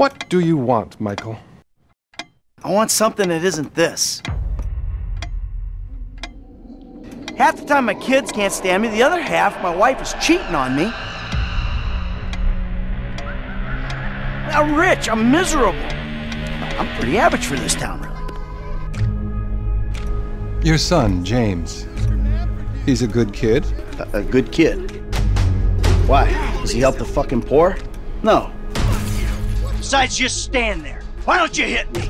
What do you want, Michael? I want something that isn't this. Half the time my kids can't stand me, the other half my wife is cheating on me. I'm rich, I'm miserable. I'm pretty average for this town, really. Your son, James. He's a good kid. A, a good kid. Why? Does he help the fucking poor? No. Besides, just stand there. Why don't you hit me?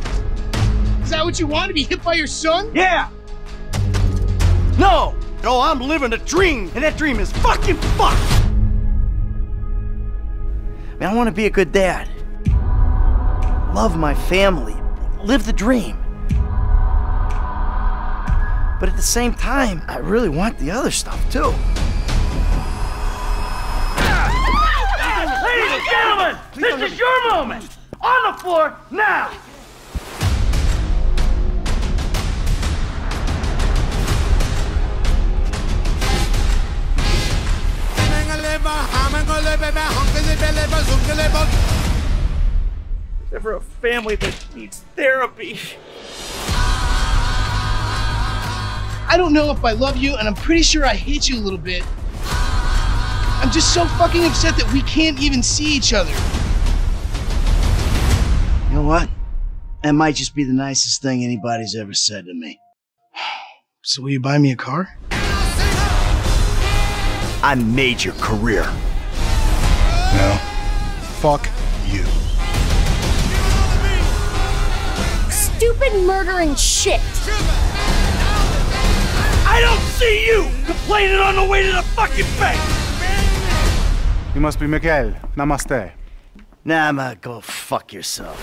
Is that what you want to be hit by your son? Yeah! No! No, I'm living a dream, and that dream is fucking fucked! Man, I want to be a good dad. Love my family. Live the dream. But at the same time, I really want the other stuff too. Ladies and gentlemen, this is your moment! On the floor, now! Ever a family that needs therapy. I don't know if I love you, and I'm pretty sure I hate you a little bit. I'm just so fucking upset that we can't even see each other. You know what? That might just be the nicest thing anybody's ever said to me. So will you buy me a car? I made your career. No. Fuck you. Stupid murdering shit. I don't see you complaining on the way to the fucking bank! You must be Miguel. Namaste. Nah, man, go fuck yourself.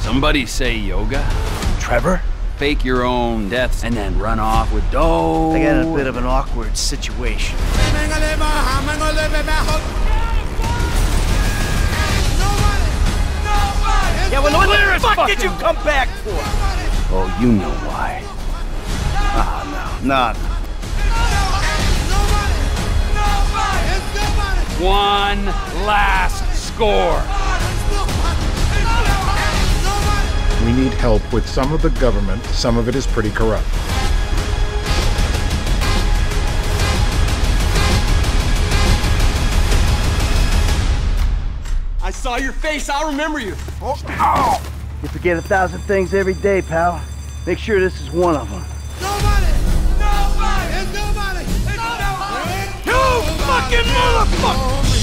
Somebody say yoga? Trevor? Fake your own deaths and then run off with dough. I got a bit of an awkward situation. Yeah, well, what the fuck did you come back for? Oh, you know why. Ah, no, no, no. One last score. We need help with some of the government. Some of it is pretty corrupt. I saw your face. I'll remember you. Oh. You forget a thousand things every day, pal. Make sure this is one of them. fucking motherfucker!